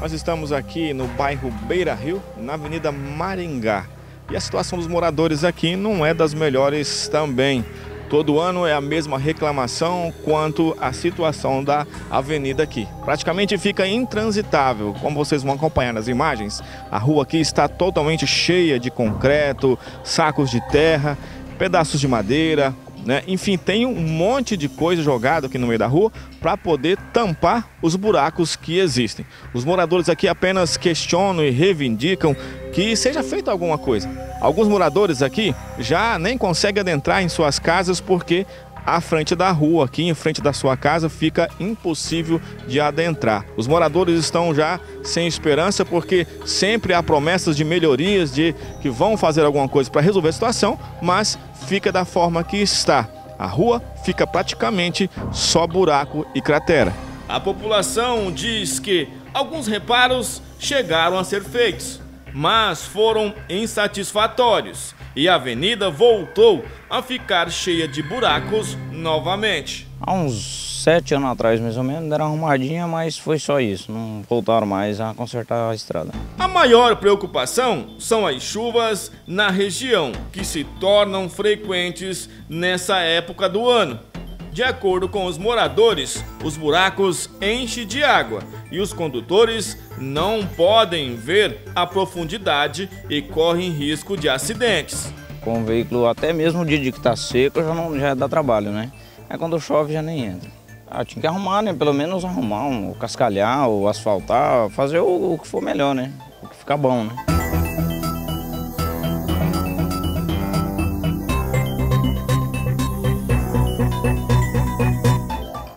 Nós estamos aqui no bairro Beira Rio, na Avenida Maringá. E a situação dos moradores aqui não é das melhores também. Todo ano é a mesma reclamação quanto à situação da avenida aqui. Praticamente fica intransitável. Como vocês vão acompanhar nas imagens, a rua aqui está totalmente cheia de concreto, sacos de terra, pedaços de madeira, né? Enfim, tem um monte de coisa jogada aqui no meio da rua para poder tampar os buracos que existem. Os moradores aqui apenas questionam e reivindicam que seja feita alguma coisa. Alguns moradores aqui já nem conseguem adentrar em suas casas porque à frente da rua, aqui em frente da sua casa, fica impossível de adentrar. Os moradores estão já sem esperança porque sempre há promessas de melhorias, de que vão fazer alguma coisa para resolver a situação, mas fica da forma que está. A rua fica praticamente só buraco e cratera. A população diz que alguns reparos chegaram a ser feitos, mas foram insatisfatórios e a avenida voltou a ficar cheia de buracos novamente. Há uns sete anos atrás, mais ou menos, deram arrumadinha, mas foi só isso. Não voltaram mais a consertar a estrada. A maior preocupação são as chuvas na região, que se tornam frequentes nessa época do ano. De acordo com os moradores, os buracos enchem de água e os condutores não podem ver a profundidade e correm risco de acidentes. Com o veículo, até mesmo o dia que está seco, já, não, já dá trabalho, né? Aí quando chove já nem entra. Ah, tinha que arrumar, né? Pelo menos arrumar, um, cascalhar, ou asfaltar, fazer o, o que for melhor, né? O que ficar bom, né?